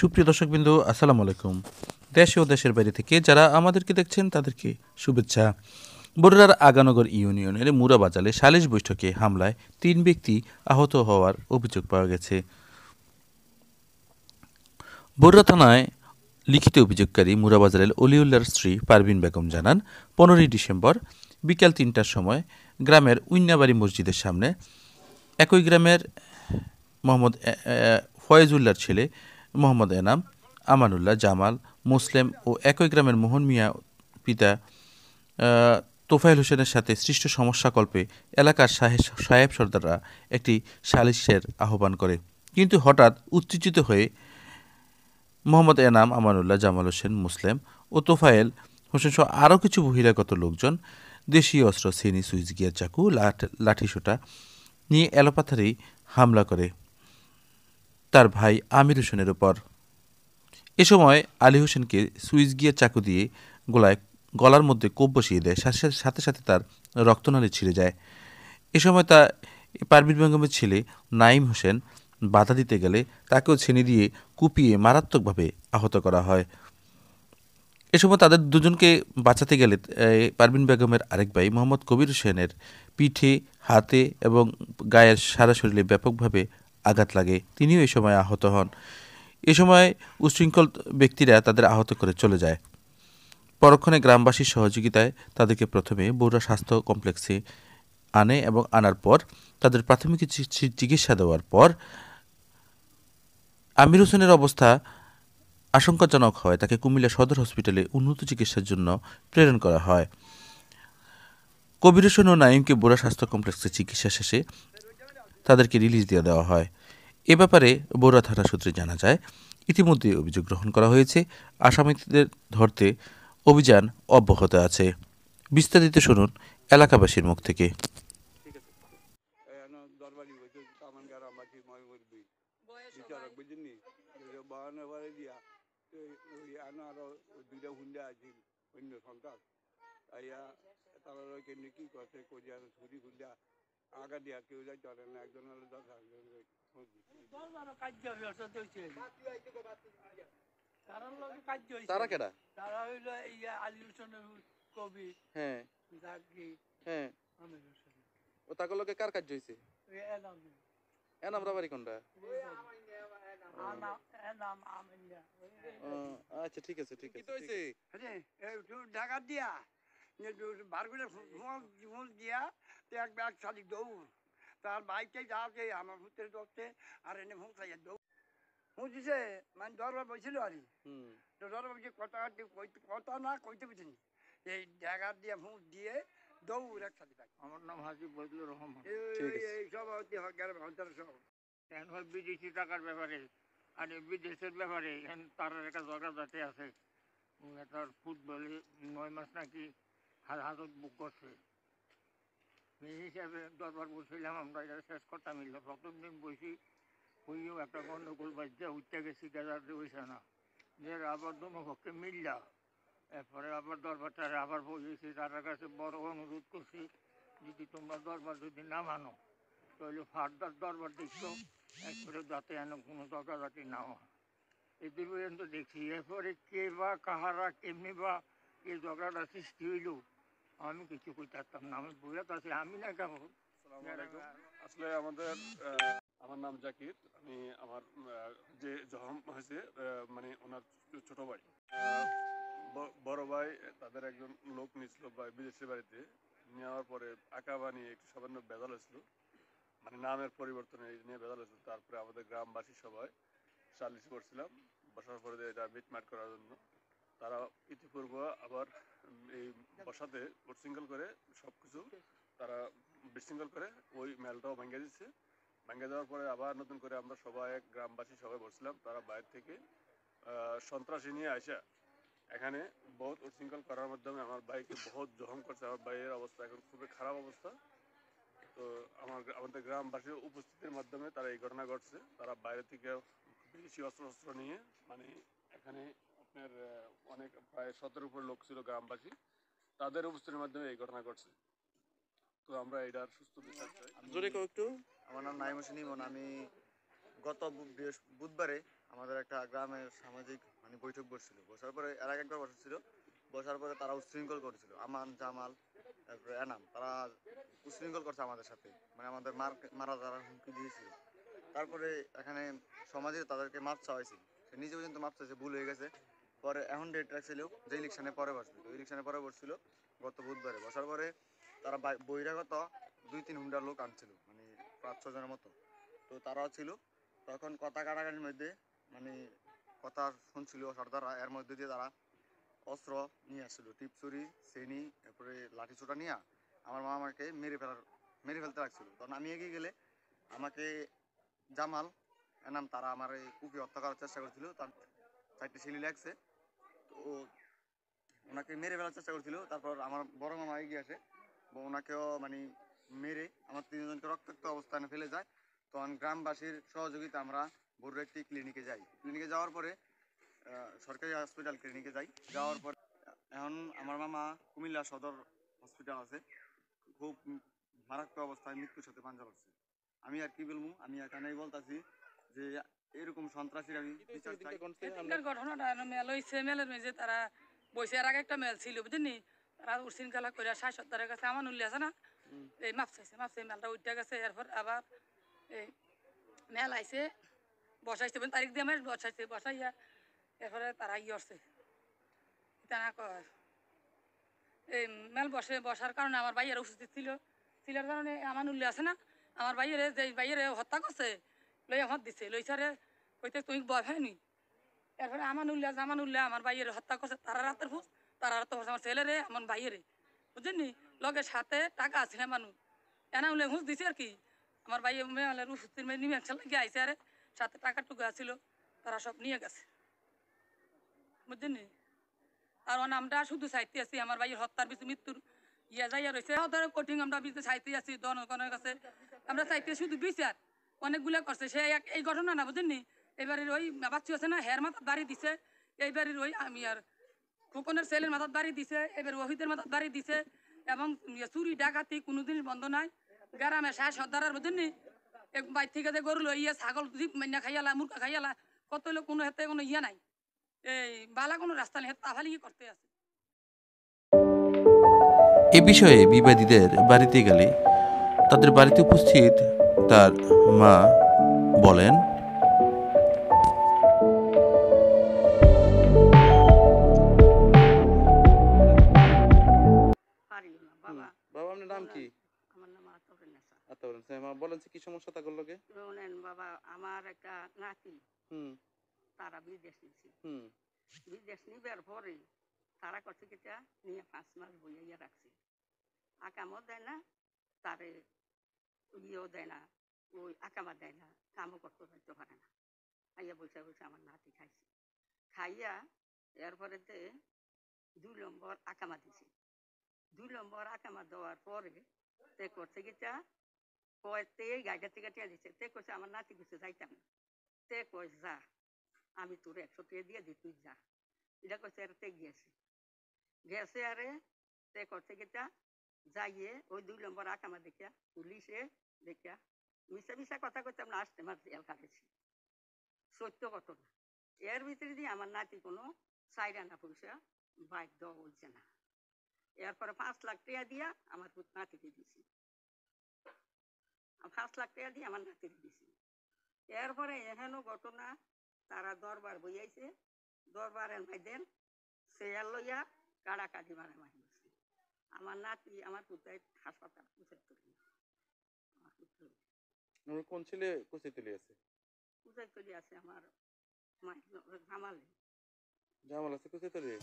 সুপ্রিয় দর্শকবিন্দু, আসসালামু আলাইকুম। দেশ ও দেশের বাইরে থেকে যারা আমাদেরকে দেখছেন, তাদেরকে শুভেচ্ছা। বরুড়ার আগানগর ইউনিয়নের মুরাবাজালে সালিশ বৈঠকে হামলায় তিন ব্যক্তি আহত হওয়ার অভিযোগ পাওয়া গেছে। বরুড়া থানায় লিখিত অভিযোগকারী মুরাবাজারের অলিউল্লার স্ত্রী পারভিন বেগম জানান, পনেরোই ডিসেম্বর বিকাল তিনটার সময় গ্রামের উইন্নাবাড়ি মসজিদের সামনে একই গ্রামের মোহাম্মদ এ- ছেলে মোহাম্মদ এনাম আমানুল্লাহ জামাল মুসলিম ও একই গ্রামের মোহন মিয়া পিতা আহ, তোফায়েল হোসেনের সাথে সৃষ্ট সমস্যাকল্পে এলাকার সাহেব সাহেব সর্দাররা একটি সালিশের আহ্বান করে। কিন্তু হঠাৎ উত্তেজিত হয়ে মোহাম্মদ এনাম আমানুল্লাহ জামাল হোসেন মুসলিম ও তোফায়েল হোসেন সহ আরও কিছু বহিরাগত লোকজন দেশীয় অস্ত্র শ্রেণি সুইচ গিয়ার চাকু লাঠ লাঠিসোঁটা নিয়ে এলোপাথারি হামলা করে। তার ভাই আমির হোসেনের ওপর এ সময় আলী হোসেনকে সুইচ গিয়ার চাকু দিয়ে গলায় গলার মধ্যে কোপ বসিয়ে দেয় সাথে সাথে- তার রক্তনালী ছিঁড়ে যায়। এ সময় তা পারভিন বেগমের ছেলে নাইম হোসেন বাধা দিতে গেলে তাকেও ছেনে দিয়ে কুপিয়ে মারাত্মকভাবে আহত করা হয়। এ সময় তাদের দুজনকে বাঁচাতে গেলে এ, পারভিন বেগমের আরেক ভাই মোহাম্মদ কবির হোসেনের পিঠে হাতে এবং গায়ের সারা শরীরে ব্যাপকভাবে আঘাত লাগে, তিনিও এ সময় আহত হন। এ সময় উশৃঙ্খল ব্যক্তিরা তাদের আহত করে চলে যায়। পরক্ষণে গ্রামবাসীর সহযোগিতায় তাদেরকে প্রথমে বৌরা স্বাস্থ্য কমপ্লেক্সে আনে এবং আনার পর তাদের প্রাথমিক চিকিৎসা দেওয়ার পর আমির হোসেনের অবস্থা আশঙ্কাজনক হয়। তাকে কুমিল্লা সদর হসপিটালে উন্নত চিকিৎসার জন্য প্রেরণ করা হয়। কবির হোসেন ও নাইমকে বোরা স্বাস্থ্য কমপ্লেক্সে চিকিৎসা শেষে তাদেরকে রিলিজ দিয়ে দেওয়া হয়। এ ব্যাপারে বোরা থানা সূত্রে জানা যায় ইতিমধ্যে অভিযোগ গ্রহণ করা হয়েছে, আসামিদের ধরতে অভিযান অব্যাহত আছে। বিস্তারিত শুনুন এলাকাবাসীর মুখ থেকে। অন্য সন্তান তারা কি করছে ছুরি আগা দিয়া কেউ যাই চলে না একজন হলে দশ একজন দরবারও কার্য হইছে দইছে। তারার লগে কার্য হইছে। তারা কেডা? তারা হইল ইয়া আলী হোসেনের কবি হ্যাঁ। জাগি হ্যাঁ। আমির হোসেন। ও তাগুলোকে কার কাজ এই এনাম। রাবারি কোনটা? আচ্ছা ঠিক আছে ঠিক আছে ঢাকা দিয়া দিয়া তো এক ব্যাগ শালিক দৌড়। তার বাইকে যাওয়াকে আমার ভূতের দৌড়তে আর এনে খাইয়া দৌড়। দিছে মানে দরবার বসছিল আর তো দরবার বসে কথা কথা না কইতে বুঝিনি। এই জায়গা দিয়ে মুখ দিয়ে দৌড় এক শালিক আমার নাম হাজিব বজলুর রহমান। এই সব হতে সব এখন বিদেশি টাকার ব্যাপারে? আর বিদেশের ব্যাপারে। এখন তার একটা ঝগড়া যাতে আছে। তার ফুটবলে নয় মাস নাকি হাজ- হাজত বুক করছে। এই হিসাবে দরবার বসছিলাম আমরা এটা শেষ করতাম প্রথম দিন বসি হইও একটা গন্ডগোল বাজছে উঠতে গেছি গেজাতে হইছে না। যে আবার পক্ষে মিললা। এরপরে আবার দরবারটা আবার বসেছি তার কাছে বড় অনুরোধ করছি, যদি তোমরা দরবার যদি না মানো, তাহলে ফার্দার দরবার দেখছ, একবারে যাতে যেন কোনো দরকারাতি না হয়। এই দূর পর্যন্ত দেখছি। এরপরে কে বা, কাহারা, কেমনি বা, এই ঝগড়াটা সৃষ্টি হইল আমি কিছু কইতে পারতাম না, আমি বুঝে আছি, আমি না কেমন আসলে আমাদের আমার নাম জাকির, আমি আমার যে জহম হয়েছে মানে ওনার ছোট ভাই। বড় ভাই, তাদের একজন লোক নিয়েছিল বা- বিদেশের বাড়িতে। নেওয়ার পরে আঁকা বানিয়ে একটু সামান্য বেদাল হয়েছিল। মানে নামের পরিবর্তনে নিয়ে বেদাল হয়েছিল। তারপরে আমাদের গ্রামবাসী সবাই সালিশ করছিলাম। বসার পরে এটা মিটমাট করার জন্য, তারা ইতিপূর্ব আবার এই বসাতে উচ্ছৃঙ্খল করে সব কিছু তারা বিশৃঙ্খল করে, ওই মেলটাও ভেঙে দিচ্ছে ভেঙে দেওয়ার পরে আবার নতুন করে আমরা সবাই গ্রামবাসী সবাই বসছিলাম তারা বাইরে থেকে সন্ত্রাসী নিয়ে আসা এখানে বহুত উচ্ছৃঙ্খল করার মাধ্যমে আমার ভাইকে বহুত জখম করছে, আমার ভাইয়ের অবস্থা এখন খুবই খারাপ অবস্থা। তো আমার আমাদের গ্রামবাসীর উপস্থিতির মাধ্যমে তারা এই ঘটনা ঘটছে। তারা বাইরে থেকে বেশি অস্ত্র শস্ত্র নিয়ে মানে এখানে আপনার অনেক প্রায় সতেরো উপর লোক ছিল গ্রামবাসী। তাদের উপস্থিতির মাধ্যমে এই ঘটনা ঘটছে। তো আমরা এটার সুস্থ বিচার চাই। জোরে একটু। আমার নাম নাইম হোসেন ইমন। আমি গত বুধবারে আমাদের একটা গ্রামের সামাজিক মানে বৈঠক বসছিল। বসার পরে এর আগে একবার বসেছিল। বসার পরে তারা উচ্ছৃঙ্খল করেছিল। আমান জামাল তারপরে এনাম। তারা উচ্ছৃঙ্খল করছে আমাদের সাথে। মানে আমাদের মার মারা তারা হুমকি দিয়েছিল। তারপরে এখানে সমাজে তাদেরকে মাপ চাওয়াইছে সে নিজে পর্যন্ত মাপ চাইছে ভুল হয়ে গেছে। পরে এখন ডেট রাখছিল, যে ইলেকশনে পরে বসবে। তো ইলেকশনে পরে বসছিল, গত বুধবারে। বসার পরে তারা বহিরাগত দুই, তিন হুন্ডার লোক আনছিল মানে পাঁচ ছ জনের মতো। তো তারাও ছিল। তখন কথা কাটাকাটির মধ্যে মানে কথা শুনছিল সর্দাররা, এর মধ্যে দিয়ে তারা অস্ত্র নিয়ে আসছিল। টিপসুরি সেনি তারপরে লাঠি ছোটা নিয়ে আমার মা আমাকে মেরে ফেলার, মেরে ফেলতে রাখছিল তখন আমি এগিয়ে গেলে আমাকে জামাল এনাম তারা আমার এই কুপি হত্যা করার চেষ্টা করছিল। তার চারটে সিলি লাগছে। তো ওনাকে মেরে ফেলার চেষ্টা করছিল, তারপর আমার বড় মামা এগিয়ে আসে। ওনাকেও মানে মেরে আমার তিনজনকে রক্তাক্ত অবস্থানে ফেলে যায়। তখন গ্রামবাসীর সহযোগিতা আমরা বড় একটি ক্লিনিকে যাই। ক্লিনিকে যাওয়ার পরে সরকারি হসপিটাল ক্লিনিকে যাই। যাওয়ার পর এখন আমার মামা কুমিল্লা সদর হসপিটাল আছে। খুব মারাত্মক অবস্থায় মৃত্যুর সাথে পাঞ্জা করছে আমি আর কি বলব, আমি এখানেই বলতাছি যে এরকম সন্ত্রাসীর আমি বিচার চাই। এখানকার ঘটনাটা মেল হয়েছে মেলের মেঝে তারা বসে আর আগে একটা মেল ছিল বুঝলি তারা উশৃঙ্খলা করে সত্তরের কাছে আমার উল্লি আছে না? এই মাপ চাইছে মাপ চাই মেলটা উঠতে গেছে এরপর আবার এই মেল আইছে বসাইছে মানে তারিখ দিয়ে আমার বসাইছে বসাইয়া এরপরে তারা ই করছে। তারা কয়। এই মেল বসে বসার কারণে আমার ভাইয়ের উপস্থিত ছিল। ছিলার কারণে আমার উল্লি আছে না? আমার ভাইয়ের যে ভাইয়ের হত্যা করছে লইয়া হাত দিছে লইছারে কইতে তুই বয় হয়নি এরপরে আমার উল্লা জামান উল্লা আমার ভাইয়ের হত্যা করছে, তারা রাতের ফুস তারা রাতের ফুস আমার ছেলেরে, আমার ভাইয়েরে। বুঝলি লগে সাথে টাকা আছে হ্যাঁ মানুষ এনা উল্লে ঘুষ দিছে আর কি। আমার ভাইয়ের মেয়ে রুস্তির মেয়ে নিমে একসাথে লাগিয়ে আইসে আরে, সাথে টাকা টুকু আছিল, তারা সব নিয়ে গেছে। বুঝলি আর নামটা শুধু সাহিত্য আছি আমার ভাইয়ের হত্যার পিছু মৃত্যুর ইয়া যাইয়া রয়েছে কঠিন আমরা বিচে সাহিত্য আছি জনগণের কাছে। আমরা সাহিত্য শুধু বিচার। অনেকগুলা করছে। সে এক- এই ঘটনা না বুঝলি এবারে ওই বাচ্চু আছে না হের মাথার বাড়ি দিছে। এইবারের ওই আমি আর খোকনের ছেলের মাথার বাড়ি দিছে এবার ওহিদের মাথার বাড়ি দিছে এবং ইয়ে চুরি, ডাকাতি কোনো জিনিস বন্ধ নাই। গ্রামে সায় সর্দারের বুঝলি এক বাইর থেকে যে গরু লইয়া ছাগল মাইনা খাইয়ালা, মুরগা খাইয়ালা, কত লোক কোনো হেতে কোনো ইয়ে নাই। এই বালা কোনো রাস্তা নেই, হেতে তাফালি করতে আছে? এ বিষয়ে বিবাদীদের বাড়িতে গেলে তাদের বাড়িতে উপস্থিত তার মা বলেন বাবা। বাবা আপনার নাম কি? বলেন কি সমস্যা তা করল বাবা আমার একটা নাতি হুম। তারা বিদেশ হুম। বিদেশ নিবার পরে তারা করছে কিটা নিয়ে পাঁচ মাস বইয়া রাখছে। আকামও দেয় না তারে ইয়েও দেয় না, ওই আকামা দেয় না, কামও করতে পারতে পারে না। খাইয়া বসে বসে আমার নাতি খাইছে। খাইয়া এরপরে তে দুই নম্বর আকামা দিছে। দুই নম্বর আকামা দেওয়ার পরে তে করছে কিটা কয়, তে গাড়িটা থেকে টিয়া দিছে। তে কইছে, আমার নাতি কিছু যাইতাম না। তে কয়, যা, আমি তোর একশো টাকা দিয়ে দিই, তুই যা। এটা করছে আর, তে গিয়েছে। গেছে আরে, তে করছে কিটা যাইয়ে ওই দুই নম্বর আকামা দেখিয়া পুলিশে দেখিয়া মিশা মিশা কথা করতাম না, আসতে মার জেল কাটেছি সত্য ঘটনা। এর ভিতরে দিয়ে আমার নাতি কোনো সাইড আনা পয়সা বাইক দেওয়া হয়েছে না। এরপরে পাঁচ লাখ টাকা দিয়া আমার নাতিকে দিছি পাঁচ লাখ টাকা দিয়ে আমার নাতিকে দিছি এরপরে এহেনও ঘটনা তারা দরবার বইয়াইছে। দরবারের মাইদেন চেয়ার লইয়া কাড়া কাটি মারা মারি আমার নাতি, আমার পুতাই হাসপাতাল আমার পুত্র কোন ছেলে কুচি তুলি আছে পুষাই তুলি আছে আমার জামালে জামাল আছে কুচি তুলে